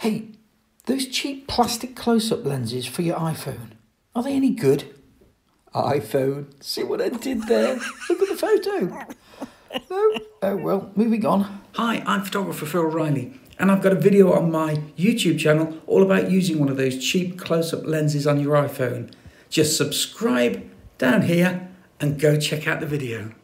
Hey, those cheap plastic close up lenses for your iPhone, are they any good? iPhone, see what I did there? Look at the photo. No? Oh well, moving on. Hi, I'm photographer Phil Riley, and I've got a video on my YouTube channel all about using one of those cheap close up lenses on your iPhone. Just subscribe down here and go check out the video.